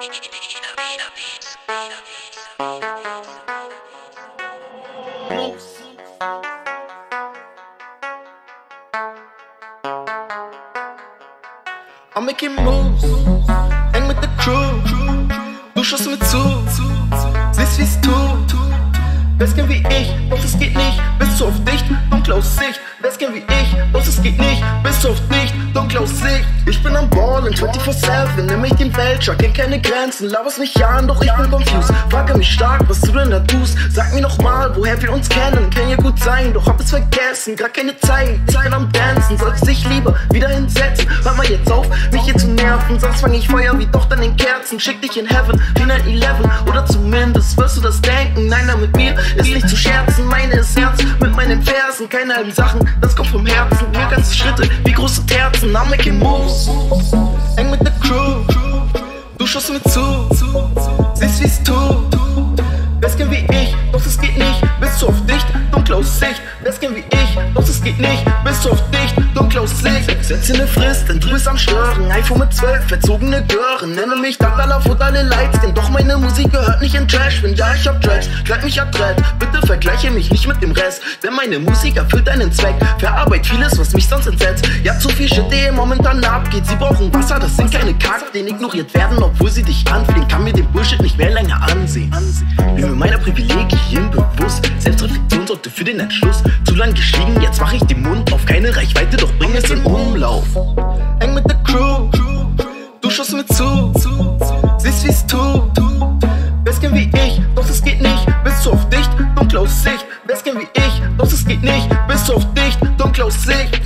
I'm making moves, eng mit der Crew. Du schaust mir zu, siehst wie's tut. Wer gern wie ich, doch es geht nicht, bist du auf dunkle aus Sicht. Wer gern wie ich, doch es geht nicht, bist du auf dicht, dunkle aus Sicht. Ich bin am Ballen 24-7, nimm mich den Weltschlag, kenn keine Grenzen, laberst mich an, doch ich bin confused. Frage mich stark, was du denn da tust. Sag mir noch mal, woher wir uns kennen, kann ja gut sein, doch hab es vergessen, grad keine Zeit, Zeit am Dancen, solltest dich lieber wieder hinsetzen. Hör mal jetzt auf, mich hier zu nerven, sonst fang ich Feuer wie doch dann in Kerzen. Schick dich in Heaven, wie 9-11, oder zumindest wirst du das denken. Nein, mit mir ist nicht zu scherzen, meine ist Herz mit meinen Versen, keine halben Sachen, das kommt vom Herzen. Nur ganze Schritte wie große Terzen, I'm making moves, eng mit der Crew. Du schaust mir zu, siehst wie's tut. Gern wie ich, doch es geht nicht, bist du auf dicht, dunkle aus Sicht. Wer gern wie ich, doch es geht nicht, bist du auf dicht, dunkle aus Sicht. Setze ne Frist, denn du bist am Stören. iPhone mit 12, verzogene Gören. Nenne mich Dagala für alle Lightskin, doch meine Musik gehört nicht in Trash. Bin ja, ich hab Dreads, kleid mich adrett. Bitte vergleiche mich nicht mit dem Rest, denn meine Musik erfüllt einen Zweck. Verarbeit vieles, was mich sonst entsetzt. Ja, zu viel Shit, der momentan abgeht. Sie brauchen Wasser, das sind keine Kack, den ignoriert werden, obwohl sie dich anfliegen. Kann mir den Bullshit Sorgte für den Entschluss. Zu lang geschwiegen, jetzt mach ich den Mund auf. Keine Reichweite, doch bring es in Umlauf. Eng mit der Crew, du schaust mir zu. Siehst wie's tut. Gern wie ich, doch es geht nicht, bist du auf dicht, dunkle aus Sicht. Wer gern wie ich, doch es geht nicht, bist du auf dicht, dunkle aus Sicht.